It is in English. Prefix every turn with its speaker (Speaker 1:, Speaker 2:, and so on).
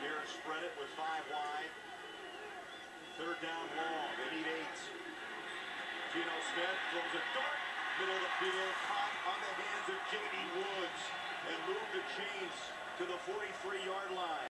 Speaker 1: Bears spread it with five wide. Third down long. They need eight. Geno Smith throws a dart. Middle of the field. Caught on the hands of J.D. Woods. And moved the chains to the 43-yard line.